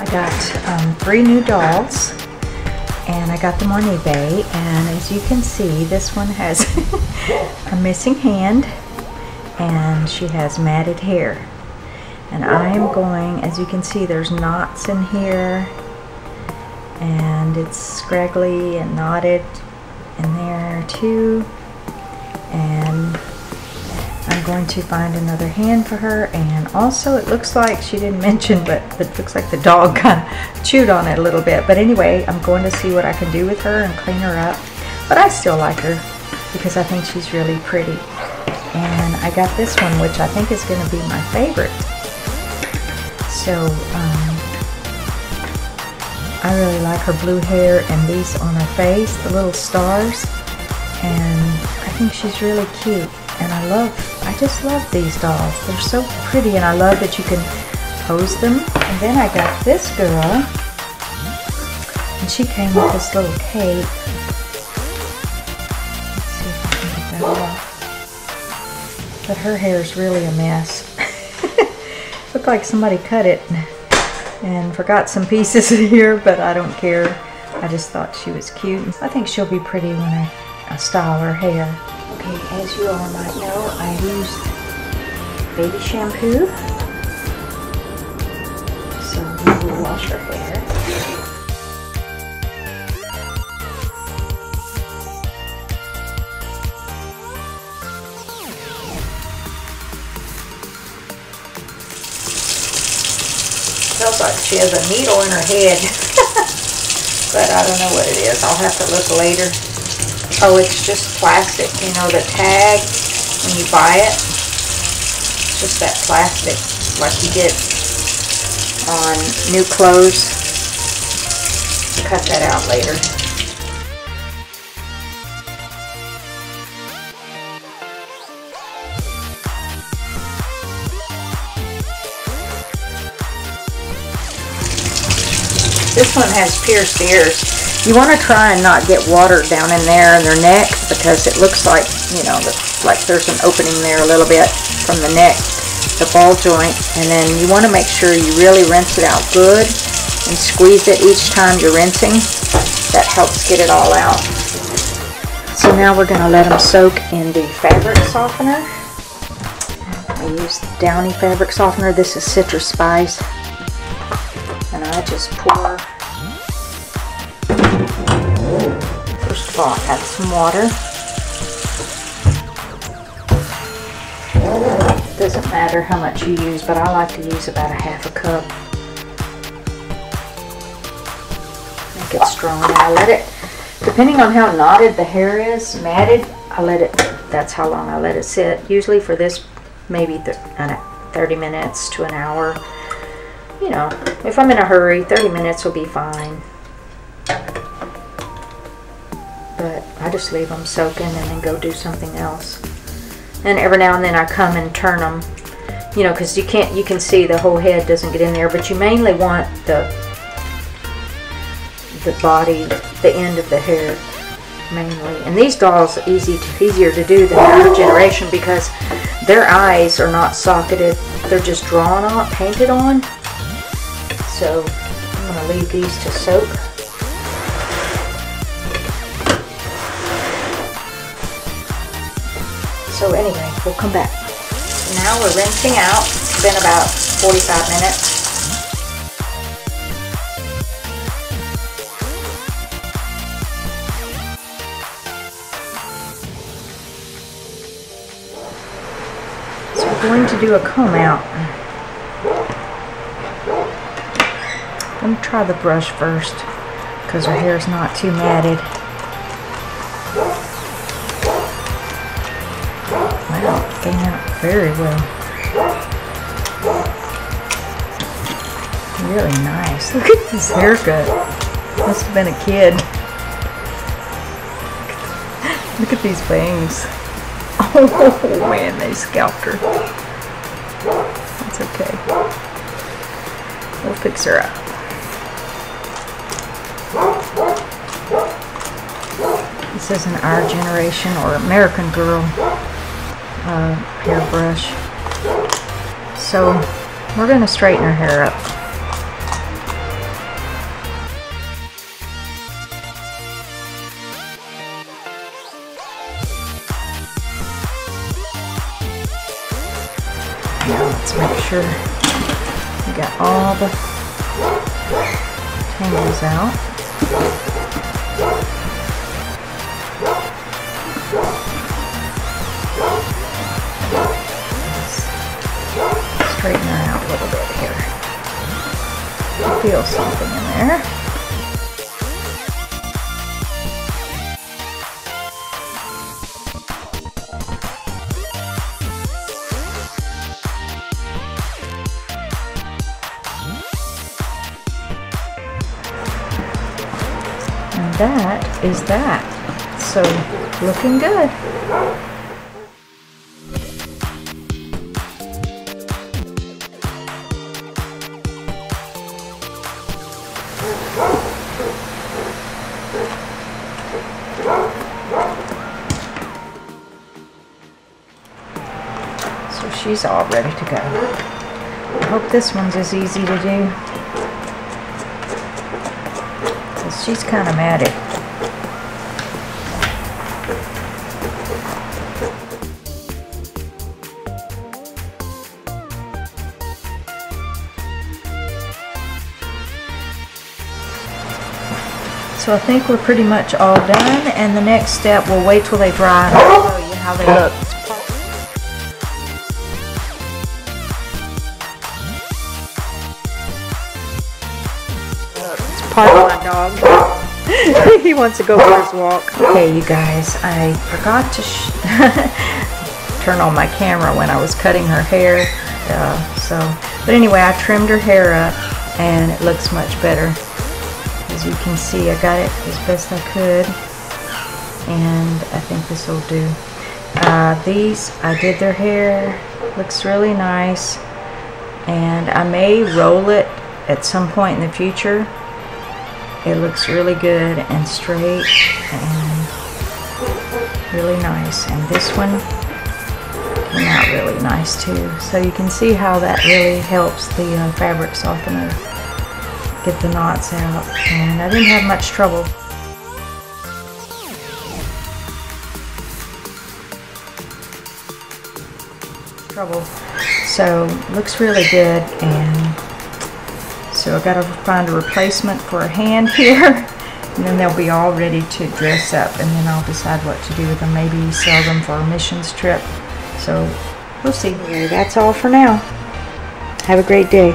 I got um, three new dolls and I got them on eBay and as you can see this one has a missing hand and she has matted hair. And I am going as you can see there's knots in here and it's scraggly and knotted in there too. And I'm going to find another hand for her and also it looks like she didn't mention but, it looks like the dog kind of chewed on it a little bit. But anyway I'm going to see what I can do with her and clean her up. But I still like her because I think she's really pretty. And I got this one which I think is going to be my favorite. So um, I really like her blue hair and these on her face the little stars. And I think she's really cute and I love, I just love these dolls. They're so pretty and I love that you can pose them. And then I got this girl and she came with this little cape. Let's see if I can get that off. But her hair is really a mess. Looked like somebody cut it and forgot some pieces here, but I don't care. I just thought she was cute. I think she'll be pretty when I, I style her hair. Okay, as you all might know, I used baby shampoo. So we will wash her hair. Sounds like she has a needle in her head. but I don't know what it is. I'll have to look later. Oh, it's just plastic, you know, the tag when you buy it. It's just that plastic like you get on new clothes. Cut that out later. This one has pierced ears. You want to try and not get water down in there in their neck because it looks like, you know, like there's an opening there a little bit from the neck, the ball joint. And then you want to make sure you really rinse it out good and squeeze it each time you're rinsing. That helps get it all out. So now we're going to let them soak in the fabric softener. I use Downy fabric softener. This is Citrus Spice. I just pour First of all, add some water. Doesn't matter how much you use, but I like to use about a half a cup. Make it strong. I let it, depending on how knotted the hair is, matted, I let it, that's how long I let it sit. Usually for this, maybe 30 minutes to an hour. You know, if I'm in a hurry, 30 minutes will be fine. but I just leave them soaking and then go do something else. And every now and then I come and turn them, you know, because you can't, you can see the whole head doesn't get in there, but you mainly want the the body, the end of the hair mainly. And these dolls are easy to, easier to do than our generation because their eyes are not socketed, they're just drawn on, painted on. So I'm going to leave these to soak. So anyway, we'll come back. Now we're rinsing out. It's been about 45 minutes. So we're going to do a comb out. Try the brush first because her hair is not too matted. Wow, came out very well. Really nice. Look at this haircut. Must have been a kid. Look at these bangs. Oh man, they scalped her. That's okay. We'll fix her up. This is an Our Generation or American Girl uh, hairbrush. So we're going to straighten her hair up. let's make sure we got all the tangles out. Feel something in there. And that is that. So, looking good. She's all ready to go. I hope this one's as easy to do. Cause she's kind of matted. So I think we're pretty much all done and the next step, we'll wait till they dry and I'll show you how they look. Dog. he wants to go for his walk. Okay, you guys, I forgot to turn on my camera when I was cutting her hair. Uh, so, but anyway, I trimmed her hair up, and it looks much better. As you can see, I got it as best I could, and I think this will do. Uh, these, I did their hair. Looks really nice, and I may roll it at some point in the future. It looks really good and straight and really nice. And this one came out really nice too. So you can see how that really helps the uh, fabric softener get the knots out. And I didn't have much trouble. Trouble. So looks really good and so I've gotta find a replacement for a hand here. And then they'll be all ready to dress up and then I'll decide what to do with them. Maybe sell them for a missions trip. So we'll see. That's all for now. Have a great day.